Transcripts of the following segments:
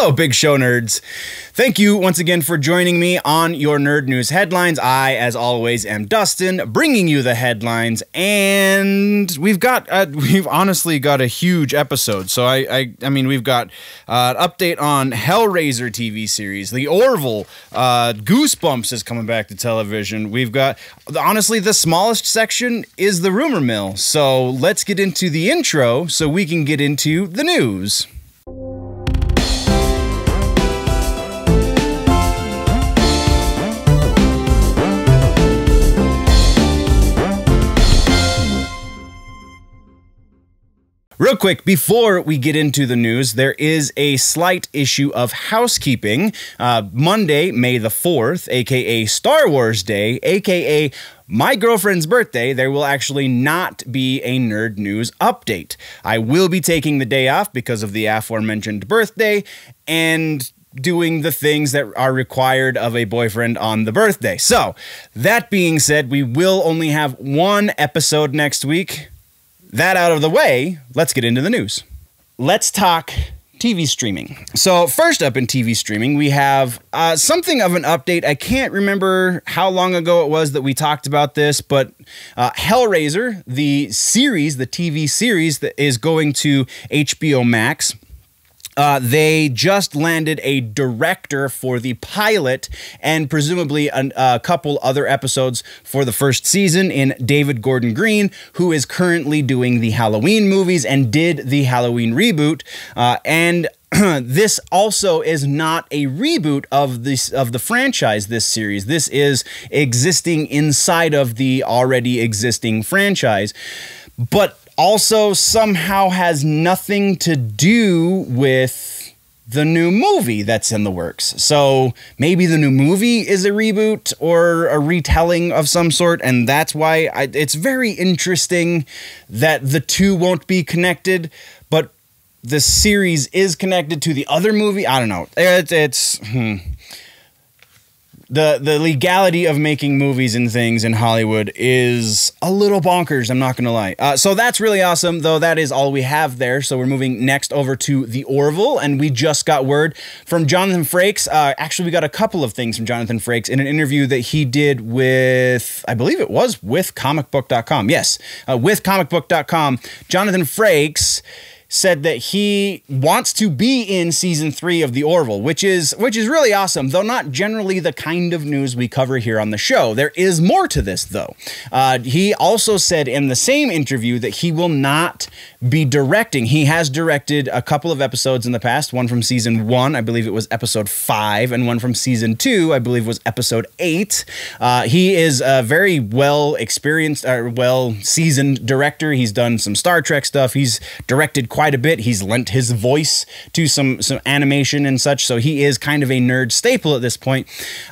Hello, Big Show nerds. Thank you once again for joining me on your Nerd News headlines. I, as always, am Dustin, bringing you the headlines, and we've got uh, we've honestly got a huge episode. So I I, I mean we've got uh, an update on Hellraiser TV series, the Orville, uh, Goosebumps is coming back to television. We've got honestly the smallest section is the rumor mill. So let's get into the intro so we can get into the news. Real quick, before we get into the news, there is a slight issue of housekeeping. Uh, Monday, May the 4th, aka Star Wars Day, aka my girlfriend's birthday, there will actually not be a nerd news update. I will be taking the day off because of the aforementioned birthday and doing the things that are required of a boyfriend on the birthday. So, that being said, we will only have one episode next week that out of the way, let's get into the news. Let's talk TV streaming. So, first up in TV streaming, we have uh, something of an update. I can't remember how long ago it was that we talked about this, but uh, Hellraiser, the series, the TV series that is going to HBO Max. Uh, they just landed a director for the pilot and presumably a, a, couple other episodes for the first season in David Gordon Green, who is currently doing the Halloween movies and did the Halloween reboot. Uh, and this also is not a reboot of this of the franchise this series this is existing inside of the already existing franchise but also somehow has nothing to do with the new movie that's in the works. So maybe the new movie is a reboot or a retelling of some sort, and that's why I, it's very interesting that the two won't be connected, but the series is connected to the other movie. I don't know. It, it's. Hmm the the legality of making movies and things in Hollywood is a little bonkers. I'm not gonna lie. Uh, so that's really awesome, though. That is all we have there. So we're moving next over to the Orville, and we just got word from Jonathan Frakes. Uh, actually, we got a couple of things from Jonathan Frakes in an interview that he did with, I believe it was with ComicBook.com. Yes, uh, with ComicBook.com. Jonathan Frakes said that he wants to be in season three of the Orville, which is which is really awesome. Though not generally the kind of news we cover here on the show. There is more to this, though. Uh, he also said in the same interview that he will not be directing. He has directed a couple of episodes in the past. One from season one, I believe it was episode five, and one from season two, I believe was episode eight. Uh, he is a very well experienced, uh, well seasoned director. He's done some Star Trek stuff. He's directed quite a bit. He's lent his voice to some some animation and such, so he is kind of a nerd staple at this point.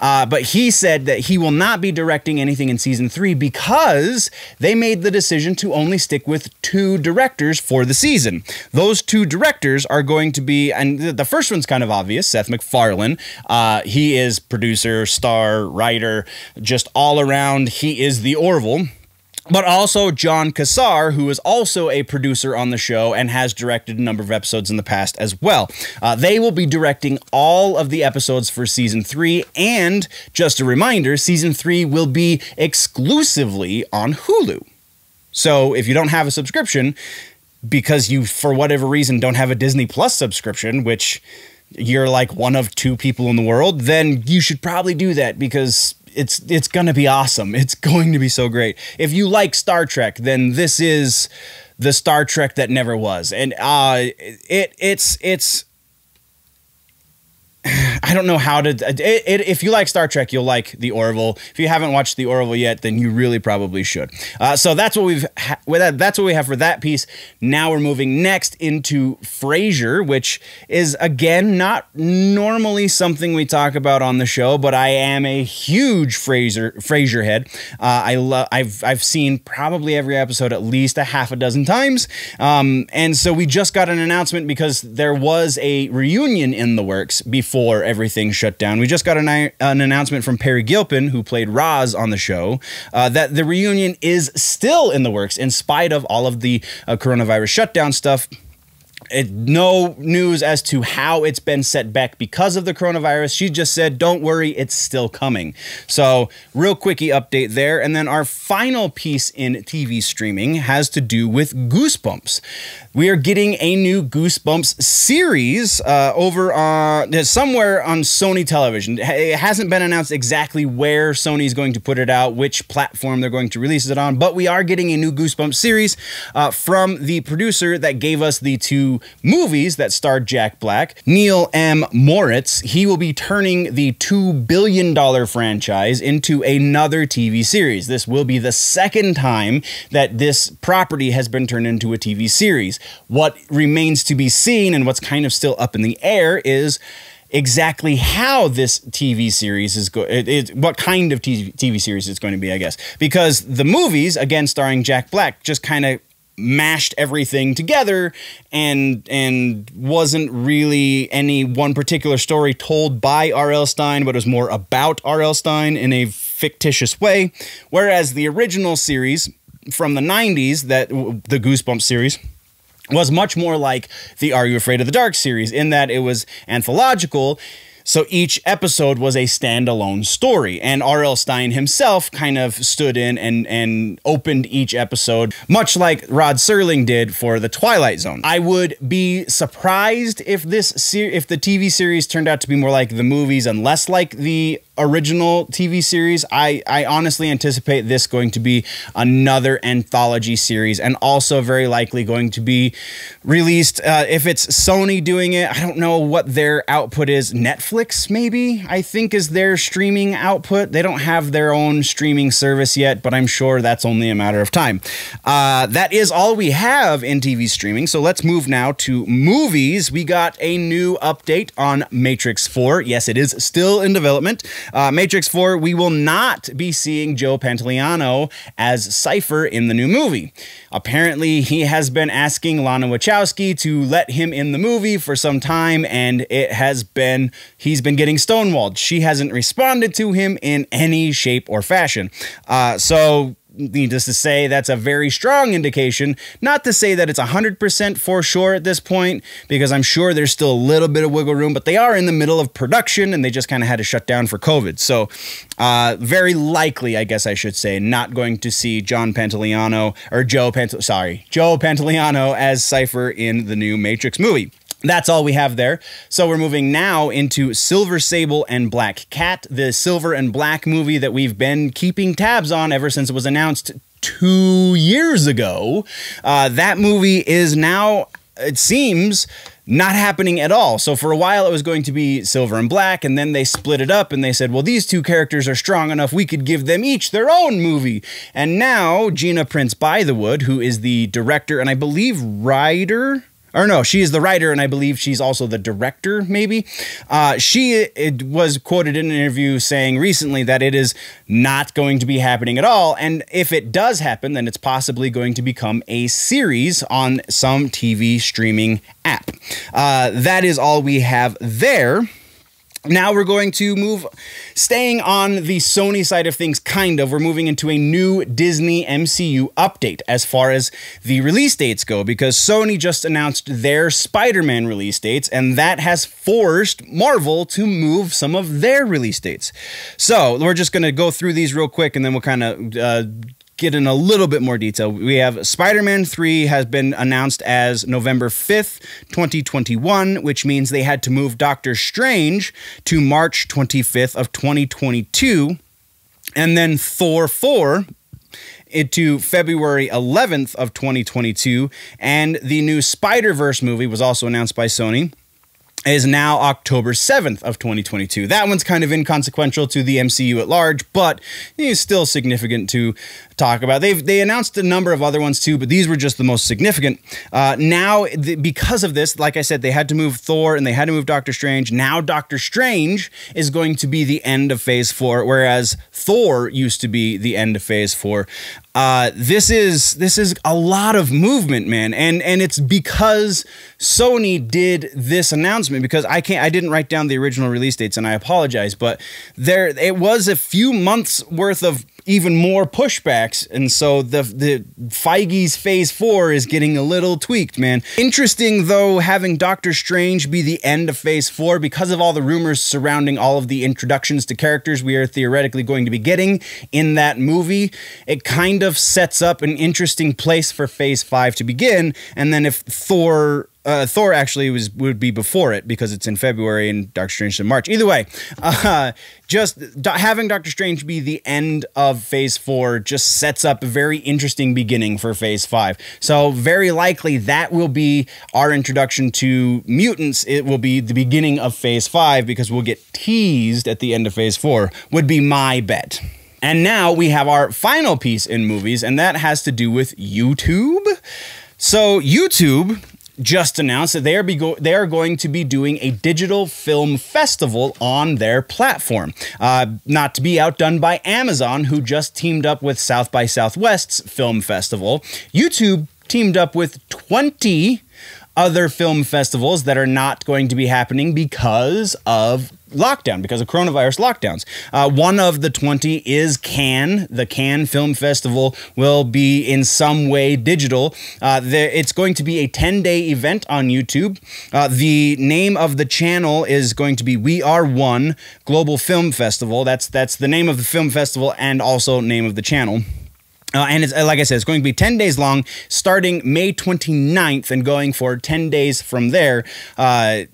Uh, but he said that he will not be directing anything in season three because they made the decision to only stick with two directors for the season. Those two directors are going to be, and the first one's kind of obvious, Seth MacFarlane. Uh, he is producer, star, writer, just all around. He is the Orville but also John Cassar, who is also a producer on the show and has directed a number of episodes in the past as well. Uh, they will be directing all of the episodes for season three. And just a reminder, season three will be exclusively on Hulu. So if you don't have a subscription, because you, for whatever reason, don't have a Disney Plus subscription, which you're like one of two people in the world, then you should probably do that because it's it's to be awesome. It's going to be so great. If you like Star Trek, then this is the Star Trek that never was. And uh it it's it's I don't know how to. It, it, if you like Star Trek, you'll like the Orville. If you haven't watched the Orville yet, then you really probably should. Uh, so that's what we've. Ha- that's what we have for that piece. Now we're moving next into Frasier, which is again not normally something we talk about on the show, but I am a huge Frasier Frasier head. Uh, I love. I've I've seen probably every episode at least a half a dozen times, um, and so we just got an announcement because there was a reunion in the works before before everything shut down. We just got an, an announcement from Peri Gilpin, who played Roz on the show, uh, that the reunion is still in the works in spite of all of the uh, coronavirus shutdown stuff it, no news as to how it's been set back because of the coronavirus. She just said, don't worry, it's still coming. So, real quickie update there. And then our final piece in TV streaming has to do with Goosebumps. We are getting a new Goosebumps series uh, over on somewhere on Sony television. It hasn't been announced exactly where Sony is going to put it out, which platform they're going to release it on, but we are getting a new Goosebumps series uh, from the producer that gave us the two movies that starred Jack Black, Neal M. Moritz. He will be turning the $2 billion franchise into another TV series. This will be the second time that this property has been turned into a TV series. What remains to be seen and what's kind of still up in the air is exactly how this TV series is going, what kind of TV, TV series it's going to be, I guess. Because the movies, again starring Jack Black, just kind of mashed everything together and and wasn't really any one particular story told by R.L. Stine, but it was more about R.L. Stine in a fictitious way. Whereas the original series from the 90s, that the Goosebumps series, was much more like the Are You Afraid of the Dark series in that it was anthological. So each episode was a standalone story, and R.L. Stine himself kind of stood in and and opened each episode, much like Rod Serling did for the Twilight Zone. I would be surprised if this ser- if the TV series turned out to be more like the movies and less like the original TV series. I, I honestly anticipate this going to be another anthology series and also very likely going to be released. Uh, if it's Sony doing it, I don't know what their output is. Netflix, maybe, I think, is their streaming output. They don't have their own streaming service yet, but I'm sure that's only a matter of time. Uh, that is all we have in TV streaming. So let's move now to movies. We got a new update on Matrix 4. Yes, it is still in development. Uh, Matrix 4, we will not be seeing Joe Pantoliano as Cypher in the new movie. Apparently, he has been asking Lana Wachowski to let him in the movie for some time, and it has been, he's been getting stonewalled. She hasn't responded to him in any shape or fashion. Uh, so needless to say, that's a very strong indication. Not to say that it's 100% for sure at this point, because I'm sure there's still a little bit of wiggle room, but they are in the middle of production and they just kind of had to shut down for COVID. So, uh, very likely, I guess I should say, not going to see John Pantoliano or Joe Pant- sorry, Joe Pantoliano as Cypher in the new Matrix movie. That's all we have there. So we're moving now into Silver Sable and Black Cat, the silver and black movie that we've been keeping tabs on ever since it was announced two years ago. Uh, that movie is now, it seems, not happening at all. So for a while it was going to be silver and black, and then they split it up and they said, well, these two characters are strong enough, we could give them each their own movie. And now Gina Prince Bythewood, who is the director and I believe writer or no, she is the writer, and I believe she's also the director, maybe. Uh, she was quoted in an interview saying recently that it is not going to be happening at all. And if it does happen, then it's possibly going to become a series on some TV streaming app. Uh, that is all we have there. Now we're going to move, staying on the Sony side of things, kind of. We're moving into a new Disney MCU update as far as the release dates go, because Sony just announced their Spider Man release dates, and that has forced Marvel to move some of their release dates. So we're just going to go through these real quick, and then we'll kind of uh, get in a little bit more detail, we have Spider Man 3 has been announced as November 5th, 2021, which means they had to move Doctor Strange to March 25th of 2022. And then Thor 4 into February 11th of 2022 and the new Spider-Verse movie was also announced by Sony is now October 7th of 2022. That one's kind of inconsequential to the MCU at large, but it's still significant to talk about. They've they announced a number of other ones too, but these were just the most significant. Uh, now, because of this, like I said, they had to move Thor and they had to move Doctor Strange. Now, Doctor Strange is going to be the end of Phase Four, whereas Thor used to be the end of Phase Four. Uh, this is this is a lot of movement, man, and and it's because Sony did this announcement because I can't I didn't write down the original release dates and I apologize, but there it was a few months worth of even more pushbacks, and so the the Feige's Phase Four is getting a little tweaked, man. Interesting though, having Doctor Strange be the end of Phase Four because of all the rumors surrounding all of the introductions to characters we are theoretically going to be getting in that movie. It kind of sets up an interesting place for Phase Five to begin, and then if Thor uh, Thor actually was would be before it because it's in February and Doctor Strange in March. Either way, uh, just do- having Doctor Strange be the end of Phase Four just sets up a very interesting beginning for Phase Five. So very likely that will be our introduction to mutants. It will be the beginning of Phase Five because we'll get teased at the end of Phase Four. Would be my bet. And now we have our final piece in movies, and that has to do with YouTube. So YouTube just announced that they are, go- they are going to be doing a digital film festival on their platform. Uh, not to be outdone by Amazon, who just teamed up with South by Southwest's film festival. YouTube teamed up with 20 other film festivals that are not going to be happening because of lockdown, because of coronavirus lockdowns. Uh, one of the 20 is Cannes. The Cannes Film Festival will be in some way digital. Uh, it's going to be a 10 day event on YouTube. Uh, the name of the channel is going to be We Are One Global Film Festival. That's, that's the name of the film festival and also name of the channel. Uh, and it's, like I said, it's going to be 10 days long, starting May 29th and going for 10 days from there. Uh,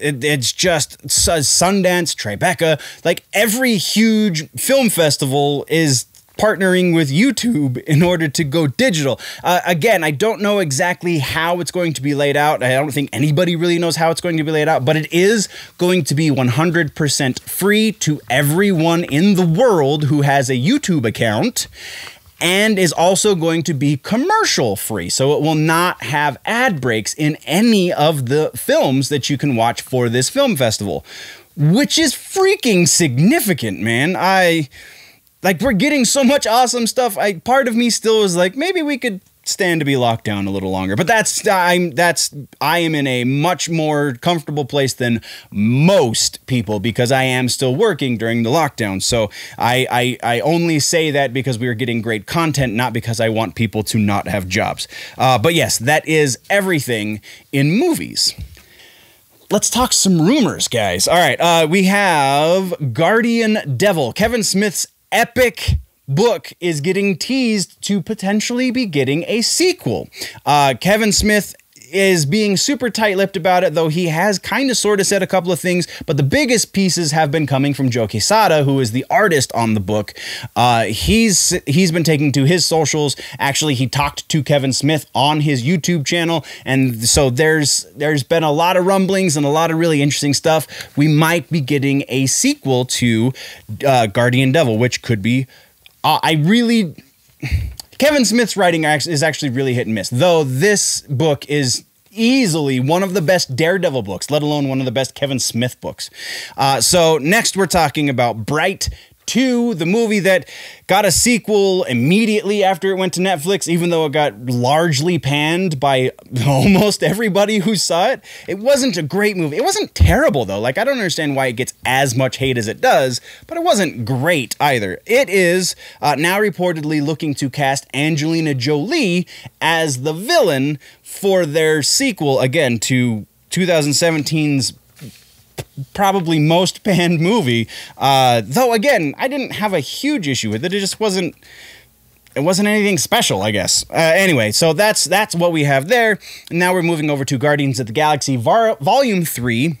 it, it's just Sundance, Tribeca, like every huge film festival is partnering with YouTube in order to go digital. Uh, again, I don't know exactly how it's going to be laid out. I don't think anybody really knows how it's going to be laid out, but it is going to be 100% free to everyone in the world who has a YouTube account and is also going to be commercial free. So it will not have ad breaks in any of the films that you can watch for this film festival, which is freaking significant, man. I like we're getting so much awesome stuff. I part of me still is like maybe we could stand to be locked down a little longer. But that's I'm that's I am in a much more comfortable place than most people because I am still working during the lockdown. So I I, I only say that because we are getting great content, not because I want people to not have jobs. Uh, but yes, that is everything in movies. Let's talk some rumors, guys. All right, uh, we have Guardian Devil, Kevin Smith's epic book is getting teased to potentially be getting a sequel. Uh, Kevin Smith is being super tight-lipped about it, though he has kind of sort of said a couple of things. But the biggest pieces have been coming from Joe Quesada, who is the artist on the book. Uh, he's he's been taking to his socials. Actually, he talked to Kevin Smith on his YouTube channel, and so there's there's been a lot of rumblings and a lot of really interesting stuff. We might be getting a sequel to uh, Guardian Devil, which could be uh, I really. Kevin Smith's writing is actually really hit and miss, though this book is easily one of the best Daredevil books, let alone one of the best Kevin Smith books. Uh, so, next we're talking about Bright 2, the movie that got a sequel immediately after it went to Netflix, even though it got largely panned by almost everybody who saw it. It wasn't a great movie. It wasn't terrible, though. Like, I don't understand why it gets as much hate as it does, but it wasn't great either. It is uh, now reportedly looking to cast Angelina Jolie as the villain for their sequel, again, to 2017's probably most panned movie. Uh, though again, I didn't have a huge issue with it. It just wasn't. It wasn't anything special, I guess. Uh, anyway, so that's that's what we have there. now we're moving over to Guardians of the Galaxy Var- Volume Three.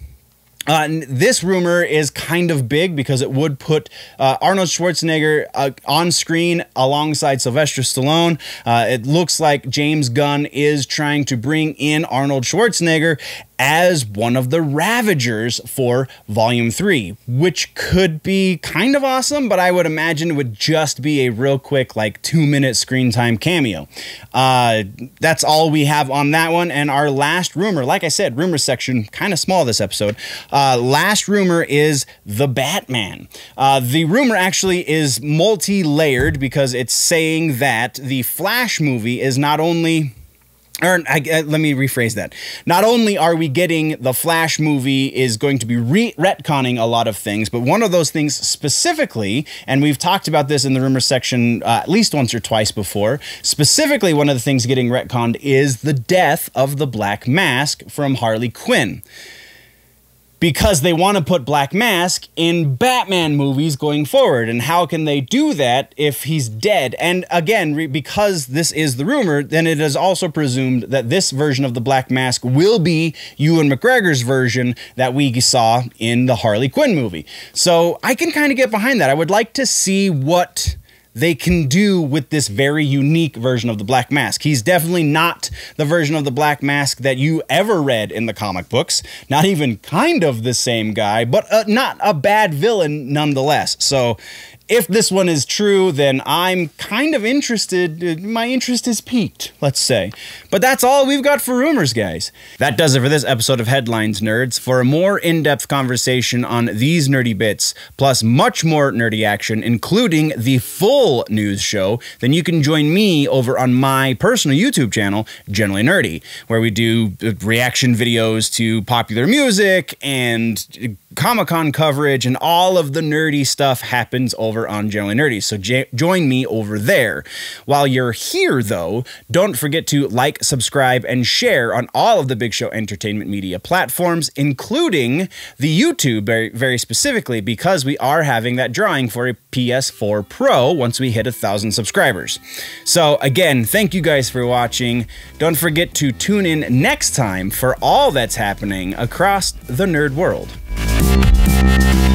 Uh, this rumor is kind of big because it would put uh, Arnold Schwarzenegger uh, on screen alongside Sylvester Stallone. Uh, it looks like James Gunn is trying to bring in Arnold Schwarzenegger as one of the Ravagers for Volume 3, which could be kind of awesome, but I would imagine it would just be a real quick, like two minute screen time cameo. Uh, that's all we have on that one. And our last rumor, like I said, rumor section, kind of small this episode. Uh, last rumor is The Batman. Uh, the rumor actually is multi layered because it's saying that the Flash movie is not only or I, uh, let me rephrase that. Not only are we getting the Flash movie is going to be re- retconning a lot of things, but one of those things specifically, and we've talked about this in the rumor section uh, at least once or twice before. Specifically, one of the things getting retconned is the death of the Black Mask from Harley Quinn because they want to put Black Mask in Batman movies going forward. And how can they do that if he's dead? And again, because this is the rumor, then it is also presumed that this version of the Black Mask will be Ewan McGregor's version that we saw in the Harley Quinn movie. So I can kind of get behind that. I would like to see what they can do with this very unique version of the Black Mask. He's definitely not the version of the Black Mask that you ever read in the comic books. Not even kind of the same guy, but uh, not a bad villain nonetheless. So if this one is true, then I'm kind of interested. My interest is piqued, let's say. But that's all we've got for rumors, guys. That does it for this episode of Headlines Nerds. For a more in depth conversation on these nerdy bits, plus much more nerdy action, including the full news show, then you can join me over on my personal YouTube channel, Generally Nerdy, where we do uh, reaction videos to popular music and Comic Con coverage and all of the nerdy stuff happens over on Generally Nerdy. So j- join me over there. While you're here, though, don't forget to like, subscribe, and share on all of the Big Show Entertainment Media platforms, including the YouTube, very, very specifically, because we are having that drawing for a PS4 Pro once we hit a thousand subscribers. So, again, thank you guys for watching. Don't forget to tune in next time for all that's happening across the nerd world. Thank you.